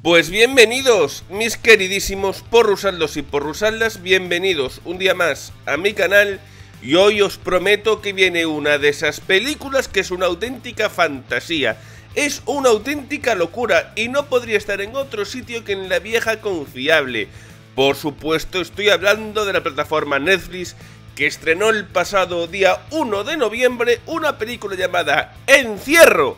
Pues bienvenidos, mis queridísimos porrusaldos y porrusaldas, bienvenidos un día más a mi canal y hoy os prometo que viene una de esas películas que es una auténtica fantasía, es una auténtica locura y no podría estar en otro sitio que en la vieja confiable. Por supuesto estoy hablando de la plataforma Netflix que estrenó el pasado día 1 de noviembre una película llamada Encierro.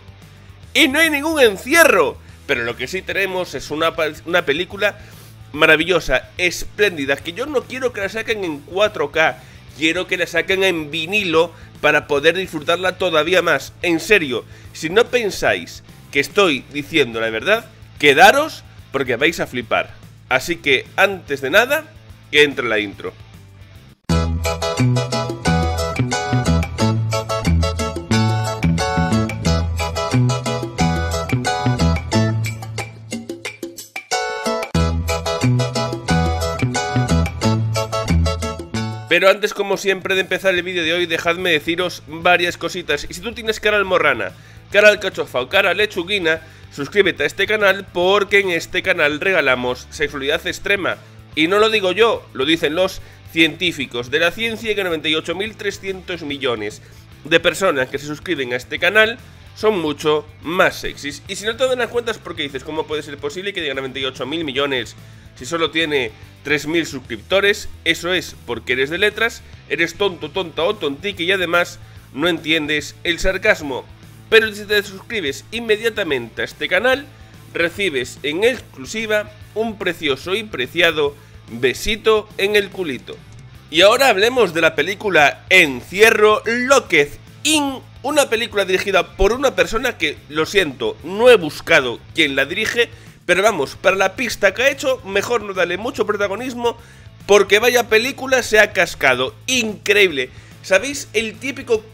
Y no hay ningún encierro pero lo que sí tenemos es una, una película maravillosa, espléndida, que yo no quiero que la saquen en 4K, quiero que la saquen en vinilo para poder disfrutarla todavía más. En serio, si no pensáis que estoy diciendo la verdad, quedaros porque vais a flipar. Así que antes de nada, que entre la intro. Pero antes, como siempre, de empezar el vídeo de hoy, dejadme deciros varias cositas. Y si tú tienes cara al morrana, cara al cachofa o cara lechuguina, suscríbete a este canal porque en este canal regalamos sexualidad extrema. Y no lo digo yo, lo dicen los científicos de la ciencia que 98.300 millones de personas que se suscriben a este canal son mucho más sexys. Y si no te dan las cuentas, porque dices, ¿cómo puede ser posible que diga 98.000 millones si solo tiene 3.000 suscriptores, eso es porque eres de letras, eres tonto, tonta o tontique y además no entiendes el sarcasmo. Pero si te suscribes inmediatamente a este canal, recibes en exclusiva un precioso y preciado besito en el culito. Y ahora hablemos de la película Encierro Locked In, una película dirigida por una persona que, lo siento, no he buscado quien la dirige, pero vamos, para la pista que ha hecho, mejor no darle mucho protagonismo porque vaya película se ha cascado. Increíble. ¿Sabéis el típico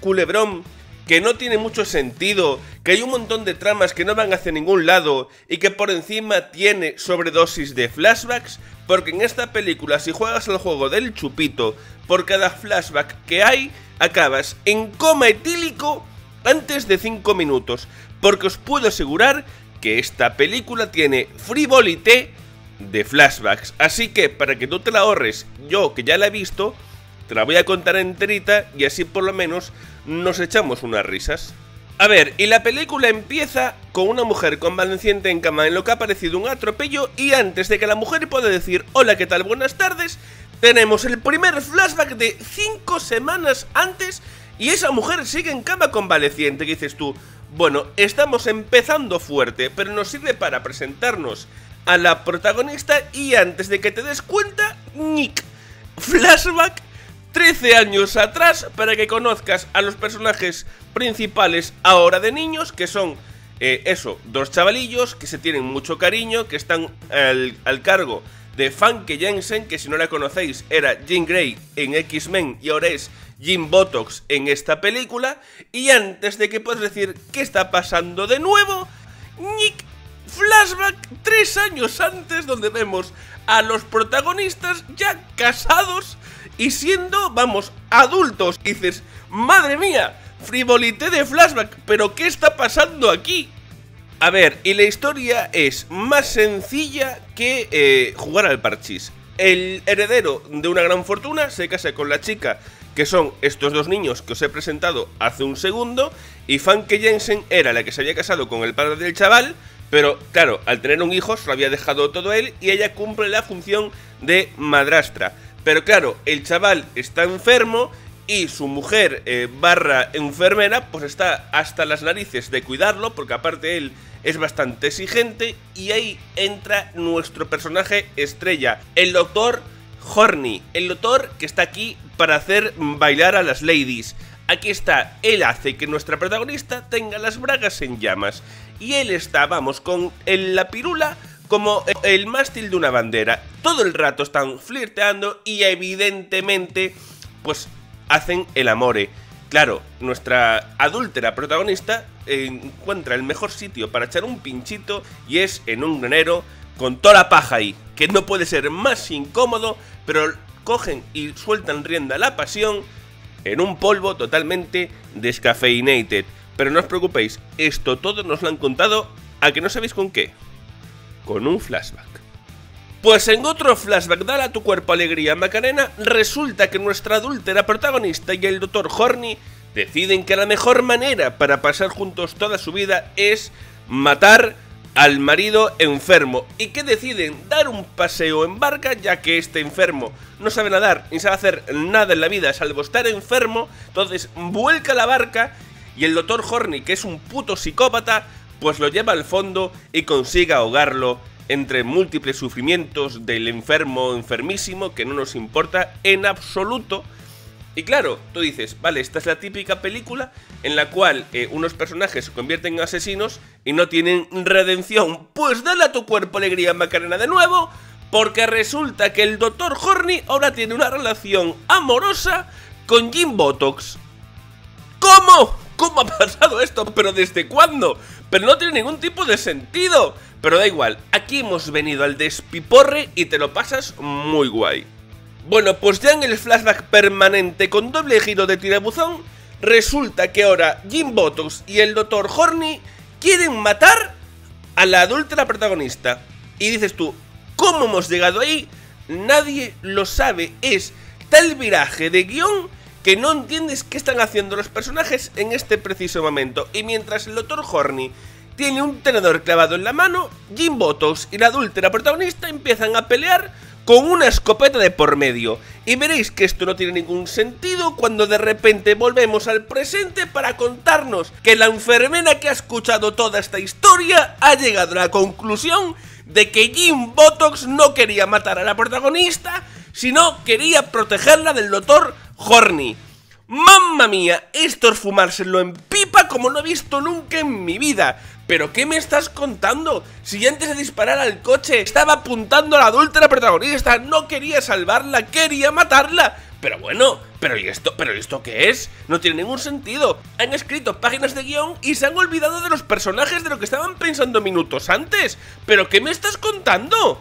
culebrón que no tiene mucho sentido, que hay un montón de tramas que no van hacia ningún lado y que por encima tiene sobredosis de flashbacks? Porque en esta película si juegas al juego del chupito, por cada flashback que hay, acabas en coma etílico antes de 5 minutos. Porque os puedo asegurar que esta película tiene frivolité de flashbacks. Así que para que tú te la ahorres, yo que ya la he visto, te la voy a contar enterita y así por lo menos nos echamos unas risas. A ver, y la película empieza con una mujer convaleciente en cama en lo que ha parecido un atropello y antes de que la mujer pueda decir hola, ¿qué tal? Buenas tardes, tenemos el primer flashback de 5 semanas antes y esa mujer sigue en cama convaleciente, que dices tú, bueno, estamos empezando fuerte, pero nos sirve para presentarnos a la protagonista y antes de que te des cuenta, Nick, flashback 13 años atrás para que conozcas a los personajes principales ahora de niños, que son, eh, eso, dos chavalillos que se tienen mucho cariño, que están al, al cargo de Funke Jensen, que si no la conocéis era Jean Grey en X-Men y ahora es Jim Botox en esta película. Y antes de que puedas decir qué está pasando de nuevo, Nick flashback tres años antes donde vemos a los protagonistas ya casados y siendo, vamos, adultos. Dices, madre mía, frivolité de flashback, pero ¿qué está pasando aquí? A ver, y la historia es más sencilla que eh, jugar al parchís. El heredero de una gran fortuna se casa con la chica que son estos dos niños que os he presentado hace un segundo, y Funke Jensen era la que se había casado con el padre del chaval, pero claro, al tener un hijo se lo había dejado todo él y ella cumple la función de madrastra. Pero claro, el chaval está enfermo y su mujer eh, barra enfermera pues está hasta las narices de cuidarlo porque aparte él es bastante exigente y ahí entra nuestro personaje estrella, el doctor Horny, el doctor que está aquí para hacer bailar a las ladies. Aquí está, él hace que nuestra protagonista tenga las bragas en llamas. Y él está, vamos, con la pirula como el mástil de una bandera. Todo el rato están flirteando y evidentemente, pues, hacen el amore. Claro, nuestra adúltera protagonista encuentra el mejor sitio para echar un pinchito y es en un granero con toda la paja ahí, que no puede ser más incómodo, pero cogen y sueltan rienda la pasión en un polvo totalmente descafeinated. Pero no os preocupéis, esto todo nos lo han contado a que no sabéis con qué. con un flashback. Pues en otro flashback, dale a tu cuerpo alegría Macarena, resulta que nuestra adúltera protagonista y el Dr. Horny deciden que la mejor manera para pasar juntos toda su vida es matar al marido enfermo. Y que deciden dar un paseo en barca ya que este enfermo no sabe nadar ni sabe hacer nada en la vida salvo estar enfermo, entonces vuelca la barca y el doctor Horny, que es un puto psicópata, pues lo lleva al fondo y consigue ahogarlo entre múltiples sufrimientos del enfermo enfermísimo que no nos importa en absoluto y claro, tú dices, vale, esta es la típica película en la cual eh, unos personajes se convierten en asesinos y no tienen redención. Pues dale a tu cuerpo alegría Macarena de nuevo, porque resulta que el Dr. Horny ahora tiene una relación amorosa con Jim Botox. ¿Cómo? ¿Cómo ha pasado esto? ¿Pero desde cuándo? Pero no tiene ningún tipo de sentido. Pero da igual, aquí hemos venido al despiporre y te lo pasas muy guay. Bueno, pues ya en el flashback permanente con doble giro de tirabuzón, resulta que ahora Jim Botox y el Dr. Horny quieren matar a la adúltera protagonista. Y dices tú, ¿cómo hemos llegado ahí? Nadie lo sabe. Es tal viraje de guion que no entiendes qué están haciendo los personajes en este preciso momento. Y mientras el Dr. Horny tiene un tenedor clavado en la mano, Jim Botox y la adúltera protagonista empiezan a pelear con una escopeta de por medio. Y veréis que esto no tiene ningún sentido cuando de repente volvemos al presente para contarnos que la enfermera que ha escuchado toda esta historia ha llegado a la conclusión de que Jim Botox no quería matar a la protagonista, sino quería protegerla del doctor Horny. ¡Mamma mía! Esto es fumárselo en pipa como no he visto nunca en mi vida. ¿Pero qué me estás contando? Si antes de disparar al coche estaba apuntando a la adúltera protagonista, no quería salvarla, quería matarla. Pero bueno, ¿pero y esto? ¿Pero esto qué es? No tiene ningún sentido. Han escrito páginas de guion y se han olvidado de los personajes de lo que estaban pensando minutos antes. ¿Pero qué me estás contando?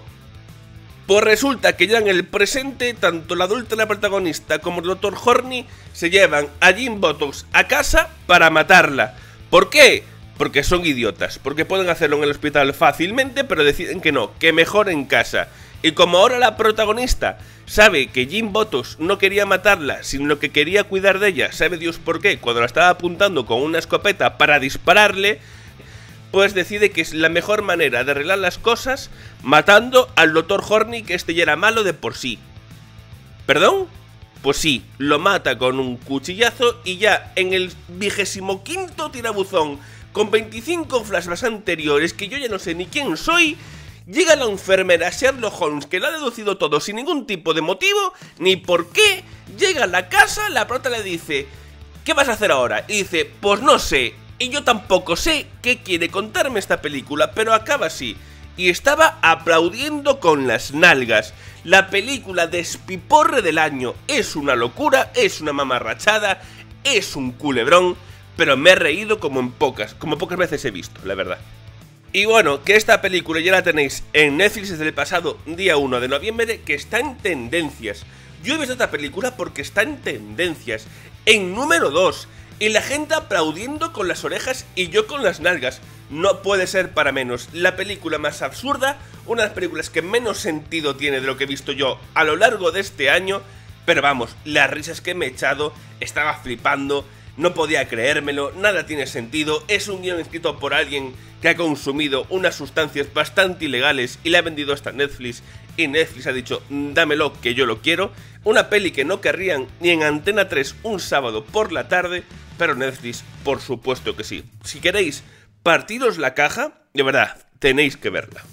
Pues resulta que ya en el presente, tanto la adúltera protagonista como el Dr. Horny se llevan a Jim Botox a casa para matarla. ¿Por qué? Porque son idiotas, porque pueden hacerlo en el hospital fácilmente, pero deciden que no, que mejor en casa. Y como ahora la protagonista sabe que Jim Botos no quería matarla, sino que quería cuidar de ella, sabe Dios por qué, cuando la estaba apuntando con una escopeta para dispararle, pues decide que es la mejor manera de arreglar las cosas matando al Dr. Horny que este ya era malo de por sí. ¿Perdón? Pues sí, lo mata con un cuchillazo y ya en el vigésimo quinto tirabuzón con 25 flashbacks anteriores que yo ya no sé ni quién soy, llega la enfermera Sherlock Holmes que lo ha deducido todo sin ningún tipo de motivo ni por qué, llega a la casa, la prota le dice, ¿qué vas a hacer ahora? Y dice, pues no sé, y yo tampoco sé qué quiere contarme esta película, pero acaba así. Y estaba aplaudiendo con las nalgas. La película despiporre del año es una locura, es una mamarrachada, es un culebrón pero me he reído como en pocas, como pocas veces he visto, la verdad. Y bueno, que esta película ya la tenéis en Netflix desde el pasado día 1 de noviembre, que está en tendencias. Yo he visto esta película porque está en tendencias. En número 2. Y la gente aplaudiendo con las orejas y yo con las nalgas. No puede ser para menos. La película más absurda, una de las películas que menos sentido tiene de lo que he visto yo a lo largo de este año. Pero vamos, las risas que me he echado, estaba flipando, no podía creérmelo, nada tiene sentido, es un guion escrito por alguien que ha consumido unas sustancias bastante ilegales y le ha vendido hasta Netflix y Netflix ha dicho dámelo que yo lo quiero, una peli que no querrían ni en Antena 3 un sábado por la tarde, pero Netflix por supuesto que sí. Si queréis partiros la caja, de verdad, tenéis que verla.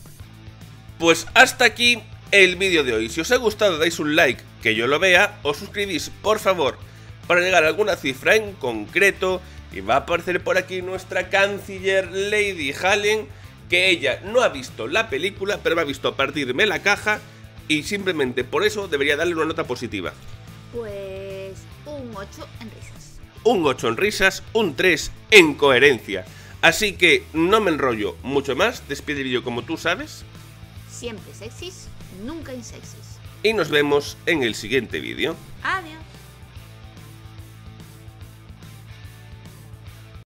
Pues hasta aquí el vídeo de hoy. Si os ha gustado dais un like, que yo lo vea, os suscribís por favor para llegar a alguna cifra en concreto. Y va a aparecer por aquí nuestra canciller Lady Hallen, que ella no ha visto la película, pero me ha visto partirme la caja y simplemente por eso debería darle una nota positiva. Pues un 8 en risas. Un 8 en risas, un 3 en coherencia. Así que no me enrollo mucho más, despide el vídeo como tú sabes. Siempre sexys, nunca insexys. Y nos vemos en el siguiente vídeo. Adiós.